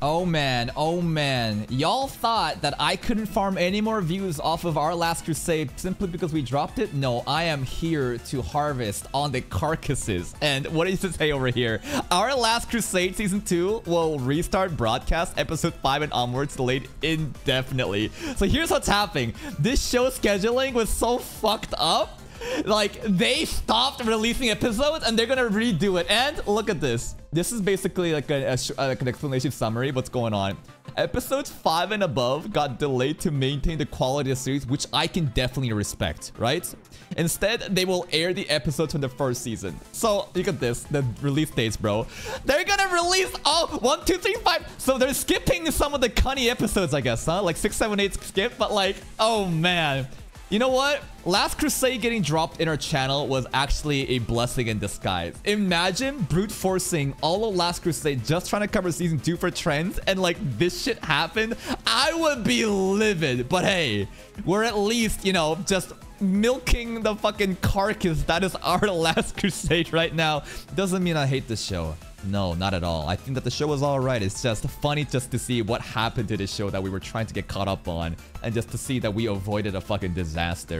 Oh man, oh man. Y'all thought that I couldn't farm any more views off of our last crusade simply because we dropped it? No, I am here to harvest on the carcasses. And what does it say over here? Our last crusade season 2 will restart broadcast episode 5 and onwards delayed indefinitely. So here's what's happening. This show scheduling was so fucked up like they stopped releasing episodes and they're gonna redo it. And look at this. This is basically like, a, a, uh, like an explanation summary what's going on. Episodes 5 and above got delayed to maintain the quality of the series which i can definitely respect right? Instead they will air the episodes from the first season. So look at this the release dates bro. They're gonna release all one two three five. So they're skipping some of the cunny episodes i guess huh? Like six seven eight skip but like oh man you know what? Last Crusade getting dropped in our channel was actually a blessing in disguise. Imagine brute forcing all of Last Crusade just trying to cover season 2 for trends and like this shit happened. I would be livid. But hey, we're at least, you know, just milking the fucking carcass that is our Last Crusade right now. Doesn't mean I hate this show. No, not at all. I think that the show was alright. It's just funny just to see what happened to this show that we were trying to get caught up on. And just to see that we avoided a fucking disaster.